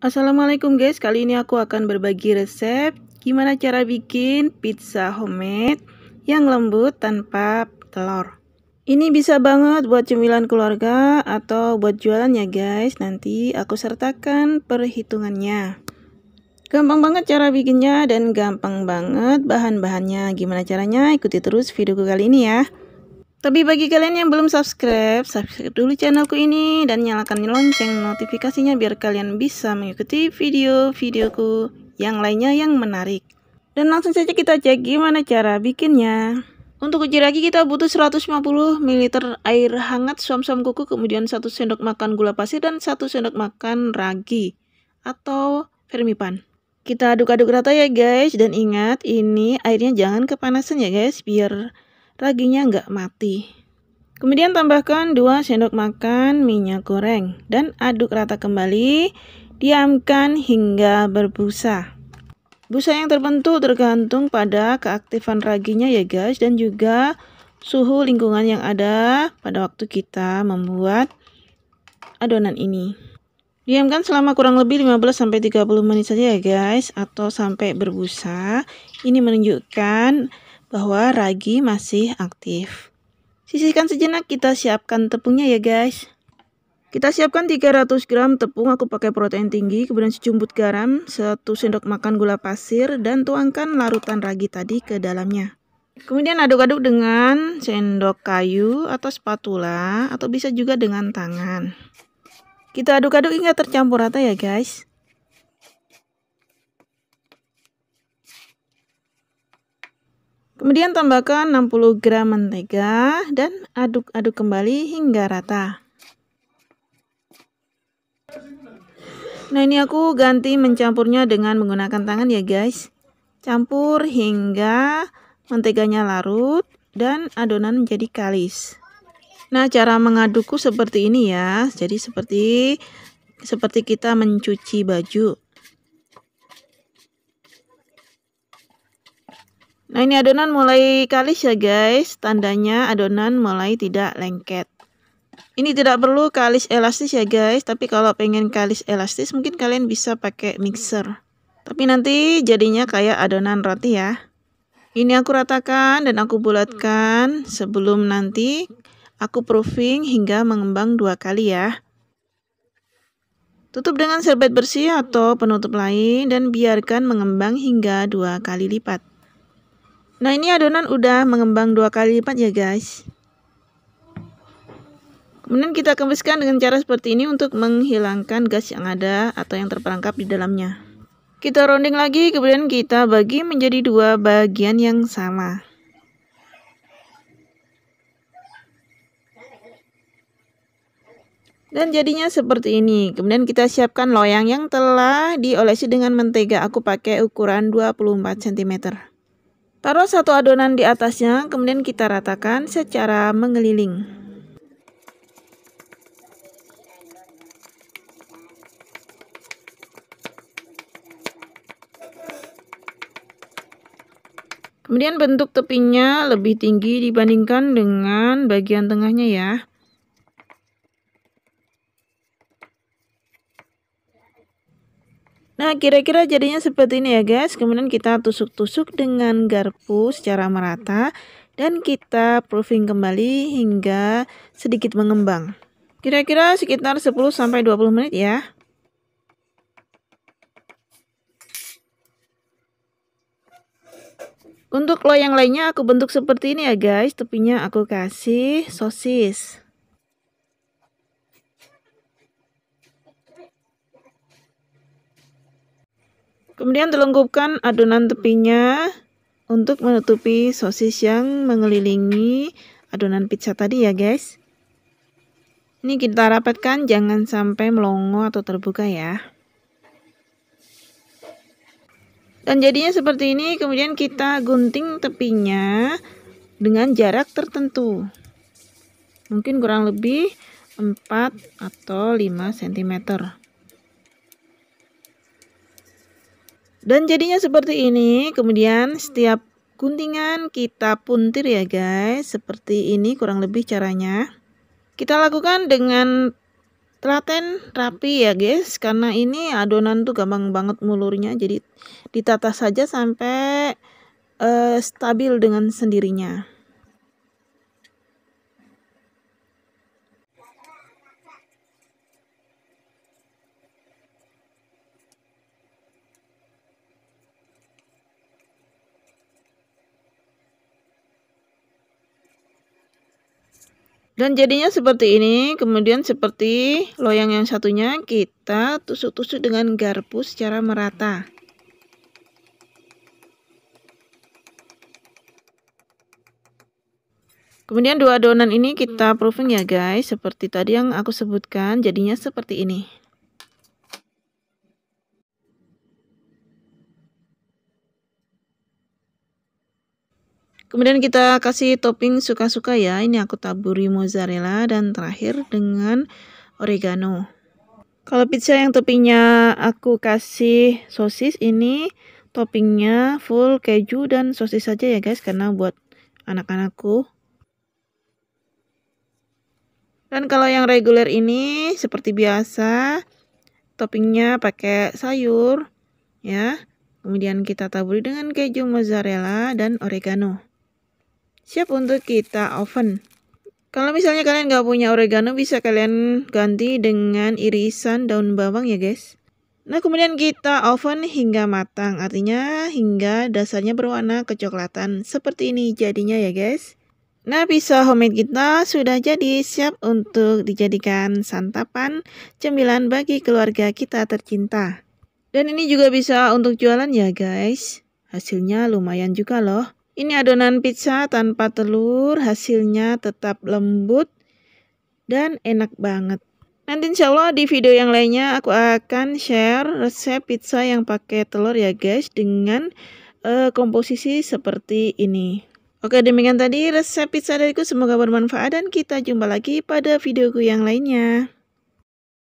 Assalamualaikum guys, kali ini aku akan berbagi resep gimana cara bikin pizza homemade yang lembut tanpa telur. Ini bisa banget buat cemilan keluarga atau buat jualan ya guys, nanti aku sertakan perhitungannya. Gampang banget cara bikinnya dan gampang banget bahan-bahannya. Gimana caranya? Ikuti terus videoku kali ini ya. Tapi bagi kalian yang belum subscribe, subscribe dulu channelku ini dan nyalakan lonceng notifikasinya biar kalian bisa mengikuti video-videoku yang lainnya yang menarik. Dan langsung saja kita cek gimana cara bikinnya. Untuk uji ragi kita butuh 150 ml air hangat suam-suam kuku, kemudian 1 sendok makan gula pasir dan 1 sendok makan ragi atau vermipan. Kita aduk-aduk rata ya guys dan ingat ini airnya jangan kepanasan ya guys biar raginya nggak mati. Kemudian tambahkan 2 sendok makan minyak goreng dan aduk rata kembali. Diamkan hingga berbusa. Busa yang terbentuk tergantung pada keaktifan raginya ya guys dan juga suhu lingkungan yang ada pada waktu kita membuat adonan ini. Diamkan selama kurang lebih 15-30 menit saja ya guys atau sampai berbusa. Ini menunjukkan bahwa ragi masih aktif. Sisihkan sejenak kita siapkan tepungnya ya guys. Kita siapkan 300 gram tepung, aku pakai protein tinggi, kemudian secumput garam, 1 sendok makan gula pasir, dan tuangkan larutan ragi tadi ke dalamnya. Kemudian aduk-aduk dengan sendok kayu atau spatula, atau bisa juga dengan tangan. Kita aduk-aduk hingga tercampur rata ya guys. Kemudian tambahkan 60 gram mentega dan aduk-aduk kembali hingga rata. Nah ini aku ganti mencampurnya dengan menggunakan tangan ya guys. Campur hingga menteganya larut dan adonan menjadi kalis. Nah cara mengadukku seperti ini ya. Jadi seperti seperti kita mencuci baju. Nah ini adonan mulai kalis ya guys, tandanya adonan mulai tidak lengket. Ini tidak perlu kalis elastis ya guys, tapi kalau pengen kalis elastis mungkin kalian bisa pakai mixer. Tapi nanti jadinya kayak adonan roti ya. Ini aku ratakan dan aku bulatkan sebelum nanti aku proofing hingga mengembang dua kali ya. Tutup dengan serbet bersih atau penutup lain dan biarkan mengembang hingga dua kali lipat. Nah ini adonan udah mengembang dua kali lipat ya guys. Kemudian kita kembeskan dengan cara seperti ini untuk menghilangkan gas yang ada atau yang terperangkap di dalamnya. Kita rounding lagi, kemudian kita bagi menjadi dua bagian yang sama. Dan jadinya seperti ini. Kemudian kita siapkan loyang yang telah diolesi dengan mentega. Aku pakai ukuran 24 cm. Taruh satu adonan di atasnya, kemudian kita ratakan secara mengeliling. Kemudian bentuk tepinya lebih tinggi dibandingkan dengan bagian tengahnya ya. Nah, kira-kira jadinya seperti ini ya guys. Kemudian kita tusuk-tusuk dengan garpu secara merata dan kita proofing kembali hingga sedikit mengembang. Kira-kira sekitar 10 sampai 20 menit ya. Untuk loyang lainnya aku bentuk seperti ini ya guys. Tepinya aku kasih sosis. Kemudian telungkupkan adonan tepinya untuk menutupi sosis yang mengelilingi adonan pizza tadi ya guys. Ini kita rapatkan jangan sampai melongo atau terbuka ya. Dan jadinya seperti ini, kemudian kita gunting tepinya dengan jarak tertentu. Mungkin kurang lebih 4 atau 5 cm. Dan jadinya seperti ini, kemudian setiap guntingan kita puntir ya guys, seperti ini kurang lebih caranya. Kita lakukan dengan telaten rapi ya guys. Karena ini adonan tuh gampang banget mulurnya. Jadi ditata saja sampai uh, stabil dengan sendirinya Dan jadinya seperti ini, kemudian seperti loyang yang satunya kita tusuk-tusuk dengan garpu secara merata. Kemudian dua adonan ini kita proofing ya guys, seperti tadi yang aku sebutkan, jadinya seperti ini. Kemudian kita kasih topping suka-suka ya. Ini aku taburi mozzarella dan terakhir dengan oregano. Kalau pizza yang toppingnya aku kasih sosis ini toppingnya full keju dan sosis saja ya guys karena buat anak-anakku. Dan kalau yang reguler ini seperti biasa toppingnya pakai sayur ya. Kemudian kita taburi dengan keju mozzarella dan oregano siap untuk kita oven. Kalau misalnya kalian nggak punya oregano, bisa kalian ganti dengan irisan daun bawang ya guys. Nah kemudian kita oven hingga matang, artinya hingga dasarnya berwarna kecoklatan. Seperti ini jadinya ya guys. Nah pizza homemade kita sudah jadi siap untuk dijadikan santapan cemilan bagi keluarga kita tercinta. Dan ini juga bisa untuk jualan ya guys. Hasilnya lumayan juga loh. Ini adonan pizza tanpa telur, hasilnya tetap lembut dan enak banget. Nanti insya Allah di video yang lainnya aku akan share resep pizza yang pakai telur ya guys dengan uh, komposisi seperti ini. Oke demikian tadi resep pizza dariku semoga bermanfaat dan kita jumpa lagi pada videoku yang lainnya.